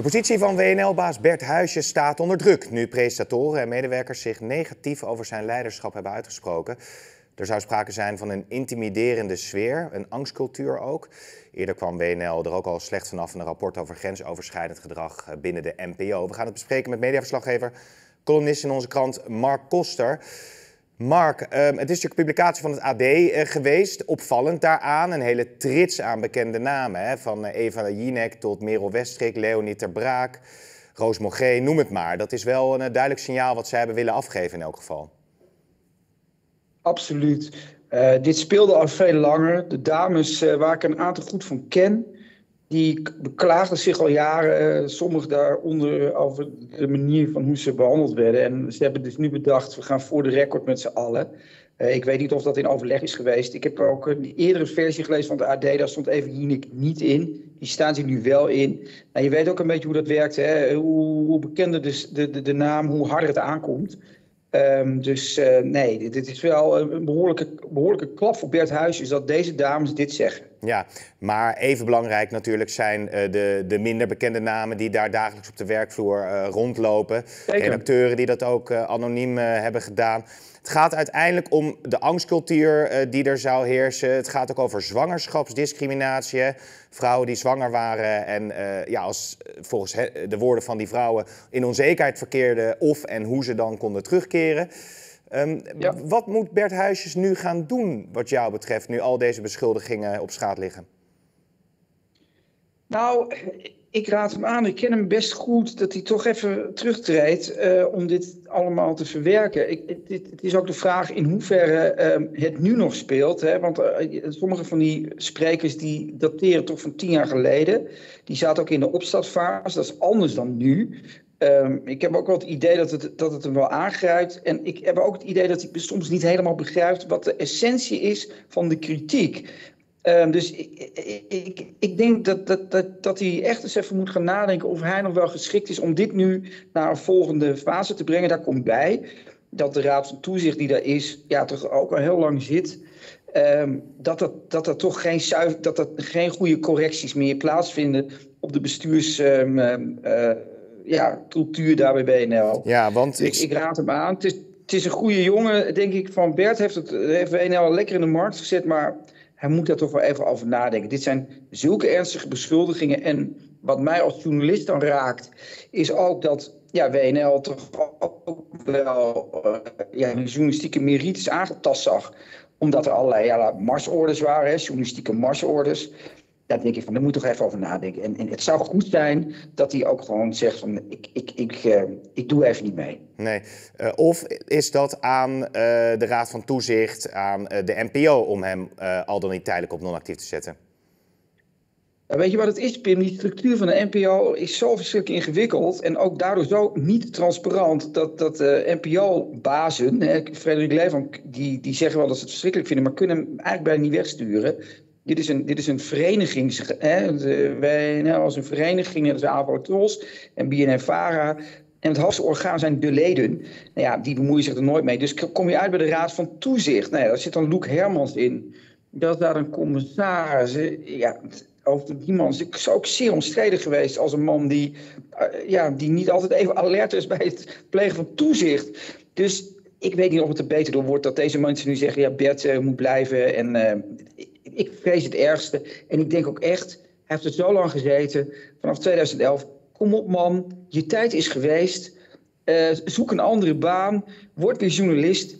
De positie van WNL-baas Bert Huisjes staat onder druk nu presentatoren en medewerkers zich negatief over zijn leiderschap hebben uitgesproken. Er zou sprake zijn van een intimiderende sfeer, een angstcultuur ook. Eerder kwam WNL er ook al slecht vanaf in een rapport over grensoverschrijdend gedrag binnen de NPO. We gaan het bespreken met mediaverslaggever, columnist in onze krant Mark Koster. Mark, ehm, het is natuurlijk publicatie van het AD eh, geweest. Opvallend daaraan. Een hele trits aan bekende namen. Hè? Van eh, Eva Jinek tot Merel Westrik, Leonie Ter Braak, Roos Mogé, noem het maar. Dat is wel een eh, duidelijk signaal wat zij hebben willen afgeven in elk geval. Absoluut. dit speelde al veel langer. De dames waar ik een aantal goed van ken, die beklaagden zich al jaren, uh, sommigen daaronder, over de manier van hoe ze behandeld werden. En ze hebben dus nu bedacht, we gaan voor de record met z'n allen. Uh, ik weet niet of dat in overleg is geweest. Ik heb ook een eerdere versie gelezen van de AD, daar stond even Jinek niet in. Die staan er nu wel in. Nou, je weet ook een beetje hoe dat werkt, hè? Hoe, hoe bekender de, de, de naam, hoe harder het aankomt. Um, dus uh, nee, dit, is wel een behoorlijke, behoorlijke klap voor Bert Huis, is dat deze dames dit zeggen. Ja, maar even belangrijk natuurlijk zijn uh, de, de minder bekende namen die daar dagelijks op de werkvloer uh, rondlopen. Zeker. Redacteuren die dat ook anoniem hebben gedaan. Het gaat uiteindelijk om de angstcultuur die er zou heersen. Het gaat ook over zwangerschapsdiscriminatie. Vrouwen die zwanger waren en ja, als volgens de woorden van die vrouwen in onzekerheid verkeerden of en hoe ze dan konden terugkeren. Um, ja. Wat moet Bert Huisjes nu gaan doen wat jou betreft, nu al deze beschuldigingen op straat liggen? Nou, ik raad hem aan. Ik ken hem best goed dat hij toch even terugtreedt uh, om dit allemaal te verwerken. Ik, het, het, is ook de vraag in hoeverre uh, het nu nog speelt. Hè? Want uh, sommige van die sprekers die dateren toch van tien jaar geleden. Die zaten ook in de opstartfase. Dat is anders dan nu. Um, ik heb ook wel het idee dat het, dat het hem wel aangrijpt. En ik heb ook het idee dat hij soms niet helemaal begrijpt wat de essentie is van de kritiek. Um, dus ik, ik, ik, denk dat, dat, dat, dat hij echt eens even moet gaan nadenken of hij nog wel geschikt is om dit nu naar een volgende fase te brengen. Daar komt bij dat de Raad Toezicht die daar is, ja, toch ook al heel lang zit. Um, dat, dat, dat er toch geen, zuiver, dat er geen goede correcties meer plaatsvinden op de bestuurscultuur uh, ja, cultuur daar bij BNL. Ja, want dus ik, ik raad hem aan. Het is, het is een goede jongen, denk ik. Van Bert heeft, het, heeft BNL lekker in de markt gezet, maar hij moet daar toch wel even over nadenken. Dit zijn zulke ernstige beschuldigingen. En wat mij als journalist dan raakt, is ook dat ja, WNL toch ook wel uh, ja, journalistieke merites aangetast zag. Omdat er allerlei ja, marsorders waren, hè, journalistieke marsorders daar denk ik van, daar moet toch even over nadenken. En, en, het zou goed zijn dat hij ook gewoon zegt van, ik, ik, ik, uh, ik doe even niet mee. Nee. Uh, of is dat aan uh, de Raad van Toezicht, aan de NPO, om hem al dan niet tijdelijk op non-actief te zetten? Weet je wat het is, Pim? Die structuur van de NPO is zo verschrikkelijk ingewikkeld en ook daardoor zo niet transparant dat, dat de NPO-bazen, Frederik Levan, die, die zeggen wel dat ze het verschrikkelijk vinden, maar kunnen hem eigenlijk bijna niet wegsturen. Dit is een, dit is een vereniging. Hè? wij nou, als een vereniging, dat is AVO Tros en BNNVARA. En het hoogste orgaan zijn de leden. Nou ja, die bemoeien zich er nooit mee. Dus kom je uit bij de Raad van Toezicht. Nou daar zit dan Loek Hermans in. Dat daar een commissaris. Ja, over die man is ook zeer omstreden geweest als een man die, uh, ja, die niet altijd even alert is bij het plegen van toezicht. Dus ik weet niet of het er beter door wordt dat deze mensen nu zeggen: ja, Bert uh, moet blijven. En uh, ik vrees het ergste. En ik denk ook echt, hij heeft er zo lang gezeten, vanaf 2011. Kom op man, je tijd is geweest. Uh, zoek een andere baan. Word weer journalist.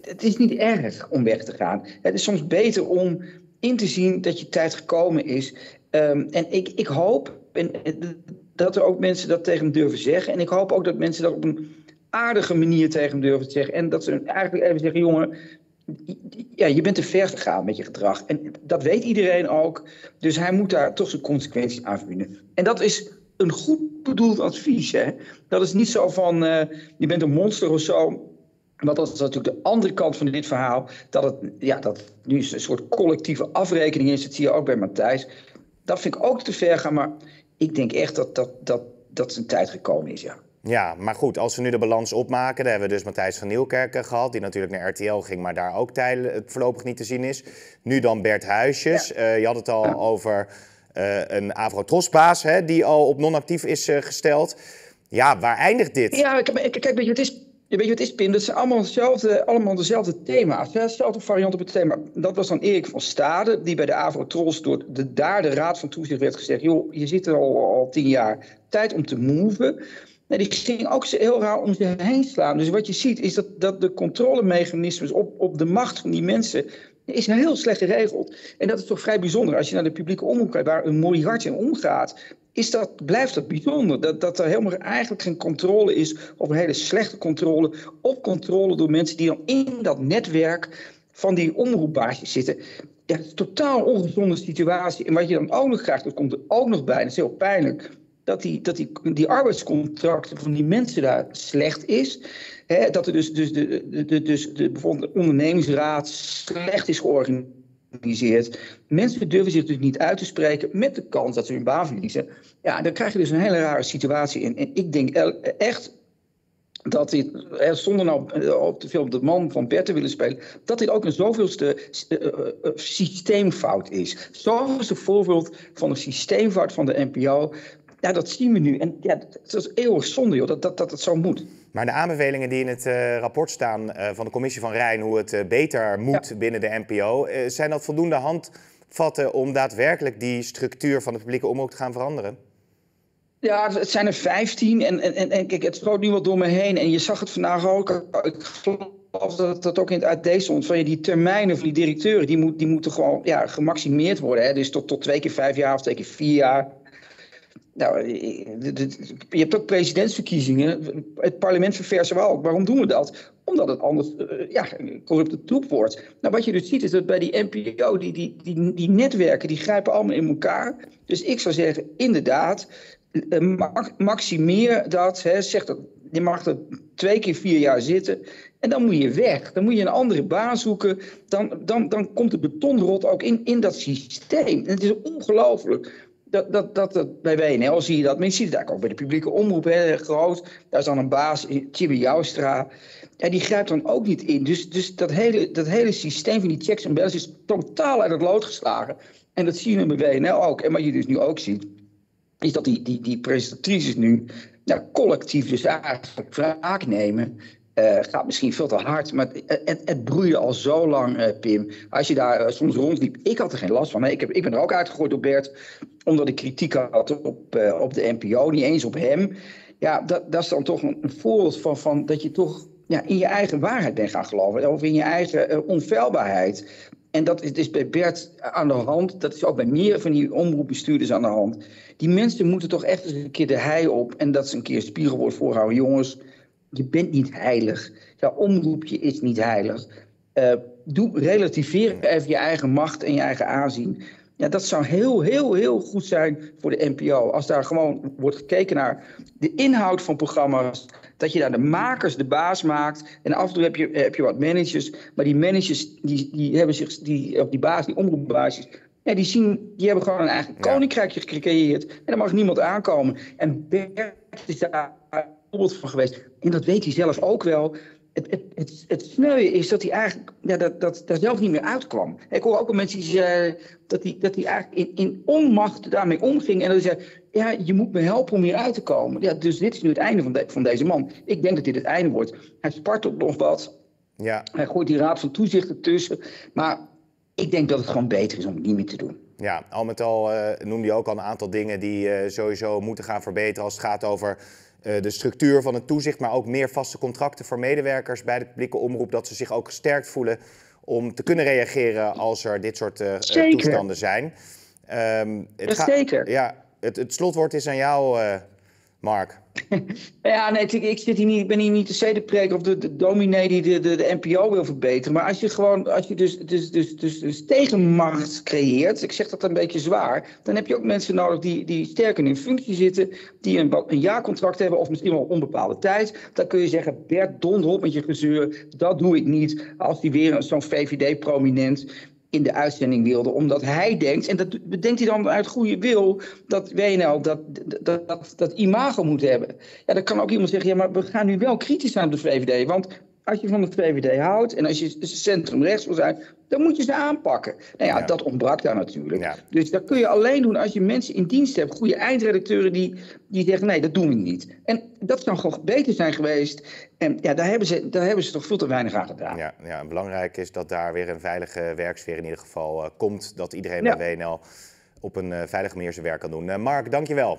Het, is niet erg om weg te gaan. Het is soms beter om in te zien dat je tijd gekomen is. Um, en ik, ik hoop en, dat er ook mensen dat tegen hem durven zeggen. En ik hoop ook dat mensen dat op een aardige manier tegen hem durven te zeggen. En dat ze eigenlijk even zeggen: jongen, ja, je bent te ver gegaan met je gedrag. En dat weet iedereen ook. Dus hij moet daar toch zijn consequenties aan verbinden. En dat is een goed bedoeld advies. Hè? Dat is niet zo van, uh, je bent een monster of zo. Want dat is natuurlijk de andere kant van dit verhaal. Dat het ja, dat nu een soort collectieve afrekening is. Dat zie je ook bij Matthijs. Dat vind ik ook te ver gaan. Maar ik denk echt dat, dat, dat, dat zijn tijd gekomen is, ja. Ja, maar goed, als we nu de balans opmaken, dan hebben we dus Matthijs van Nieuwkerk gehad, die natuurlijk naar RTL ging, maar daar ook tijdelijk voorlopig niet te zien is. Nu dan Bert Huisjes. Ja. Uh, je had het al ja. over een Avro-Trosbaas die al op non-actief is gesteld. Ja, waar eindigt dit? Ja, kijk, kijk weet je, het is je weet je wat is, Pim? Dat zijn allemaal, dezelfde, allemaal dezelfde thema's. Dezelfde variant op het thema. Dat was dan Erik van Stade, die bij de Avro-Trolls door de, daar de Raad van Toezicht werd gezegd... joh, je zit er al, al tien jaar, tijd om te move. Die ging ook heel raar om zich heen slaan. Dus wat je ziet is dat, dat de controlemechanismes op, op de macht van die mensen is heel slecht geregeld. En dat is toch vrij bijzonder als je naar de publieke omroep kijkt, waar een Moriarty in omgaat. Is dat, blijft dat bijzonder. Dat, dat er helemaal eigenlijk geen controle is, of een hele slechte controle, op controle door mensen die dan in dat netwerk van die omroepbaasjes zitten. Ja, totaal ongezonde situatie. En wat je dan ook nog krijgt, dat komt er ook nog bij, dat is heel pijnlijk dat die, dat die, die arbeidscontracten van die mensen daar slecht is. Hè, dat er dus, dus, de, de, dus de, bijvoorbeeld de ondernemingsraad slecht is georganiseerd. Mensen durven zich dus niet uit te spreken met de kans dat ze hun baan verliezen. Ja, dan krijg je dus een hele rare situatie. En, en ik denk echt dat dit, zonder nou eh, op veel op de man van Bert te willen spelen, dat dit ook een zoveelste uh, systeemfout is. Zoveelste voorbeeld van een systeemfout van de NPO, ja, dat zien we nu. En ja, dat is eeuwig zonde, joh, dat, dat, dat het zo moet. Maar de aanbevelingen die in het uh, rapport staan uh, van de commissie van Rijn, hoe het uh, beter moet ja. binnen de NPO, zijn dat voldoende handvatten om daadwerkelijk die structuur van de publieke omroep te gaan veranderen? Ja, het zijn er 15 en, en, en kijk, het schoot nu wat door me heen. En je zag het vandaag ook. Ik geloof dat dat ook in het AD stond. Van, ja, die termijnen van die directeuren, die, moet, die moeten gewoon ja, gemaximeerd worden. Hè? Dus tot, tot twee keer vijf jaar of twee keer vier jaar. Nou, je hebt ook presidentsverkiezingen. Het parlement ververst wel. Waarom doen we dat? Omdat het anders uh, ja, corrupte troep wordt. Nou, wat je dus ziet is dat bij die NPO, die, die, die, netwerken, die grijpen allemaal in elkaar. Dus ik zou zeggen, inderdaad, maximeer dat. Hè, zeg dat. Je mag er twee keer vier jaar zitten. En dan moet je weg. Dan moet je een andere baan zoeken. Dan, dan, dan komt de betonrot ook in, in dat systeem. En het is ongelooflijk dat, dat, dat, bij WNL zie je dat. Maar je ziet het eigenlijk ook bij de publieke omroep. Hè, groot, daar is dan een baas, Chibi Joustra. Ja, die grijpt dan ook niet in. Dus, dus dat, hele, dat hele systeem van die checks en balances is totaal uit het lood geslagen. En dat zie je bij WNL ook. En wat je dus nu ook ziet, is dat die, die, die presentatrices nu nou, collectief dus eigenlijk wraak nemen. Uh, gaat misschien veel te hard, maar het, het, het broeide al zo lang, uh, Pim. Als je daar uh, soms rondliep, ik had er geen last van. Ik, heb, ik ben er ook uitgegooid door Bert, omdat ik kritiek had op, op de NPO, niet eens op hem. Ja, dat, dat is dan toch een, voorbeeld van, van dat je toch ja, in je eigen waarheid bent gaan geloven. Of in je eigen onfeilbaarheid. En dat is dus bij Bert aan de hand. Dat is ook bij meer van die omroepbestuurders aan de hand. Die mensen moeten toch echt eens een keer de hei op. En dat ze een keer spiegelwoord voorhouden. Jongens, je bent niet heilig. Jouw omroepje is niet heilig. Uh, doe, relativeer even je eigen macht en je eigen aanzien. Ja, dat zou heel, heel, heel goed zijn voor de NPO. Als daar gewoon wordt gekeken naar de inhoud van programma's. Dat je daar de makers de baas maakt. En af en toe heb je, heb je wat managers. Maar die managers, die, die hebben zich, die, of die baas, die omroepbasis. Ja, die, zien, die hebben gewoon een eigen koninkrijkje gecreëerd. En daar mag niemand aankomen. En Bert is daar voorbeeld van geweest. En dat weet hij zelf ook wel. Het, het, het, het sneuien is dat hij eigenlijk ja, dat, dat, daar zelf niet meer uitkwam. Ik hoor ook al mensen die zeggen dat hij, dat hij eigenlijk in, in onmacht daarmee omging. En dat hij zei, ja, je moet me helpen om hier uit te komen. Ja, dus dit is nu het einde van, de, van deze man. Ik denk dat dit het einde wordt. Hij spartelt nog wat. Ja. Hij gooit die raad van toezicht ertussen. Maar ik denk dat het gewoon beter is om het niet meer te doen. Ja, al met al uh, noemde je ook al een aantal dingen die uh, sowieso moeten gaan verbeteren als het gaat over de structuur van het toezicht, maar ook meer vaste contracten voor medewerkers bij de publieke omroep, dat ze zich ook gesterkt voelen om te kunnen reageren als er dit soort uh, toestanden zijn. Um, het Zeker. Ja, het, het, slotwoord is aan jou, uh, Mark. ja, nee, ik, zit hier niet, ik ben hier niet de zedenpreker of de, de dominee die de, de, de NPO wil verbeteren. Maar als je gewoon, als je dus, dus, dus, dus, dus tegenmacht creëert, ik zeg dat een beetje zwaar, dan heb je ook mensen nodig die, die sterk in functie zitten, die een, een jaarcontract hebben of misschien wel onbepaalde tijd. Dan kun je zeggen, Bert, donder op met je gezeur, dat doe ik niet. Als die weer zo'n VVD-prominent in de uitzending wilde. Omdat hij denkt, en dat bedenkt hij dan uit goede wil, dat WNL dat, dat, dat, dat imago moet hebben. Ja, dan kan ook iemand zeggen, ja, maar we gaan nu wel kritisch zijn op de VVD. Want als je van de VVD houdt en als je centrum rechts wil zijn, dan moet je ze aanpakken. Nou ja, dat ontbrak daar natuurlijk. Dus dat kun je alleen doen als je mensen in dienst hebt, goede eindredacteuren die, die zeggen nee, dat doen we niet. En dat zou gewoon beter zijn geweest. En ja, daar hebben ze, daar hebben ze toch veel te weinig aan gedaan. Ja, ja belangrijk is dat daar weer een veilige werksfeer in ieder geval uh, komt. Dat iedereen bij WNL op een uh, veilige manier zijn werk kan doen. Uh, Mark, dankjewel.